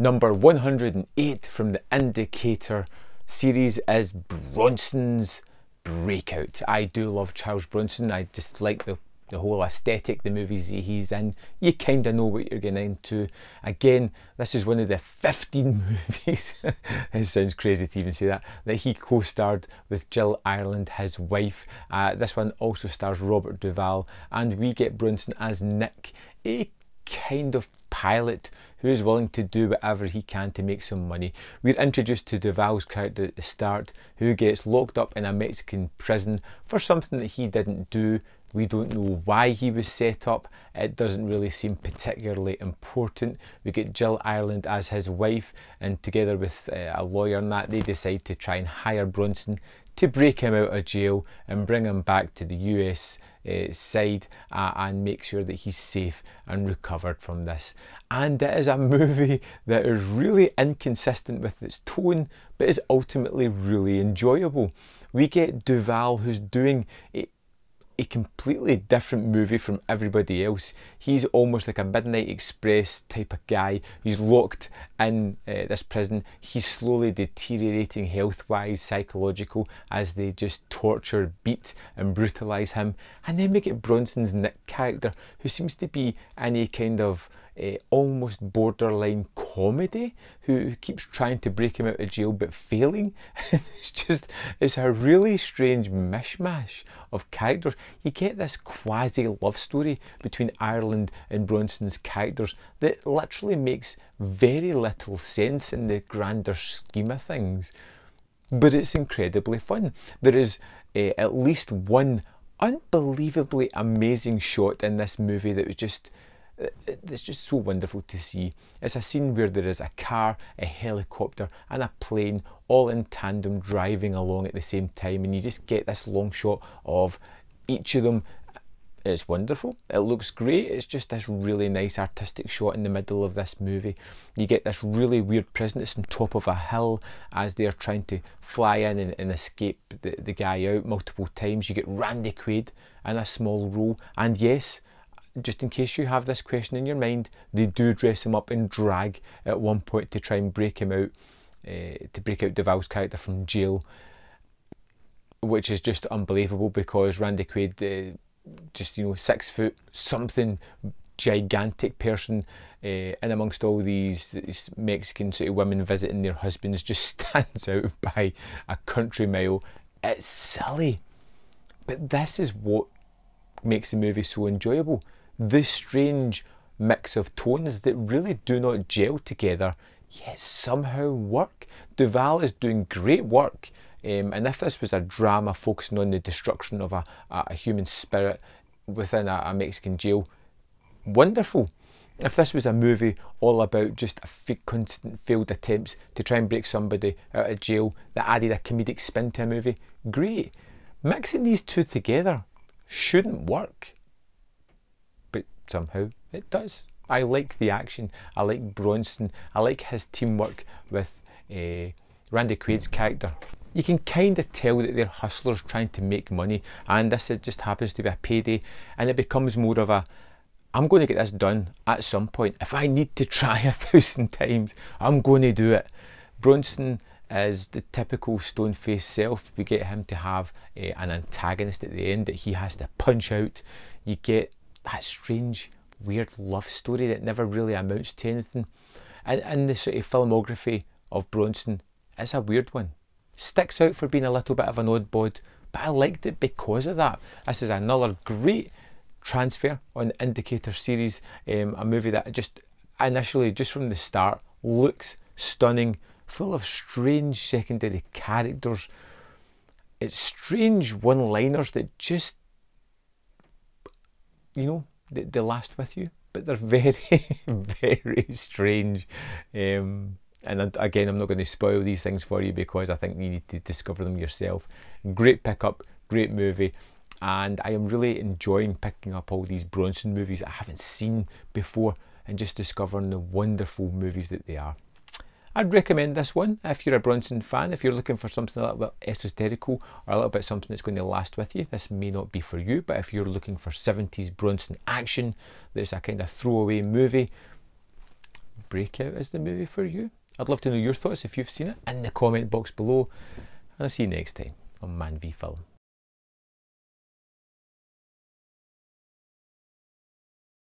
Number 108 from the Indicator series is Bronson's Breakout. I do love Charles Bronson. I just like the the whole aesthetic, the movies he's in, you kind of know what you're getting into. Again, this is one of the 15 movies, it sounds crazy to even say that, that he co-starred with Jill Ireland, his wife. Uh, this one also stars Robert Duvall, and we get Bronson as Nick, a kind of pilot who is willing to do whatever he can to make some money. We're introduced to Duvall's character at the start, who gets locked up in a Mexican prison for something that he didn't do, we don't know why he was set up. It doesn't really seem particularly important. We get Jill Ireland as his wife, and together with uh, a lawyer and that, they decide to try and hire Bronson to break him out of jail and bring him back to the US uh, side uh, and make sure that he's safe and recovered from this. And it is a movie that is really inconsistent with its tone, but is ultimately really enjoyable. We get Duvall who's doing a completely different movie from everybody else. He's almost like a Midnight Express type of guy. He's locked in uh, this prison. He's slowly deteriorating health wise, psychological, as they just torture, beat, and brutalise him. And then we get Bronson's Nick character, who seems to be any kind of uh, almost borderline comedy who keeps trying to break him out of jail but failing. it's just, it's a really strange mishmash of characters. You get this quasi love story between Ireland and Bronson's characters that literally makes very little sense in the grander scheme of things. But it's incredibly fun. There is uh, at least one unbelievably amazing shot in this movie that was just it's just so wonderful to see. It's a scene where there is a car, a helicopter, and a plane all in tandem driving along at the same time, and you just get this long shot of each of them. It's wonderful. It looks great. It's just this really nice artistic shot in the middle of this movie. You get this really weird prison. presence on top of a hill as they're trying to fly in and, and escape the, the guy out multiple times. You get Randy Quaid in a small role, and yes, just in case you have this question in your mind, they do dress him up in drag at one point to try and break him out, uh, to break out Duvall's character from jail, which is just unbelievable because Randy Quaid, uh, just you know, six foot something, gigantic person, uh, and amongst all these, these Mexican sort of women visiting their husbands, just stands out by a country mile. It's silly, but this is what makes the movie so enjoyable this strange mix of tones that really do not gel together yet somehow work. Duvall is doing great work. Um, and if this was a drama focusing on the destruction of a, a human spirit within a, a, Mexican jail, wonderful. If this was a movie all about just a constant failed attempts to try and break somebody out of jail that added a comedic spin to a movie, great. Mixing these two together shouldn't work somehow it does. I like the action. I like Bronson. I like his teamwork with uh, Randy Quaid's character. You can kind of tell that they're hustlers trying to make money, and this just happens to be a payday, and it becomes more of a I'm going to get this done at some point. If I need to try a thousand times, I'm going to do it. Bronson is the typical stone faced self. We get him to have uh, an antagonist at the end that he has to punch out. You get that strange, weird love story that never really amounts to anything. And, and the sort of filmography of Bronson is a weird one. Sticks out for being a little bit of an odd bod, but I liked it because of that. This is another great transfer on the Indicator series, um, a movie that just initially, just from the start, looks stunning, full of strange secondary characters. It's strange one liners that just you know, they, they last with you, but they're very, very strange. Um, and again, I'm not going to spoil these things for you because I think you need to discover them yourself. Great pickup, great movie, and I am really enjoying picking up all these Bronson movies I haven't seen before and just discovering the wonderful movies that they are. I'd recommend this one if you're a Bronson fan. If you're looking for something a little bit esoterical or a little bit something that's going to last with you, this may not be for you. But if you're looking for 70s Bronson action, that's a kind of throwaway movie, Breakout is the movie for you? I'd love to know your thoughts if you've seen it in the comment box below. And I'll see you next time on Man v Film.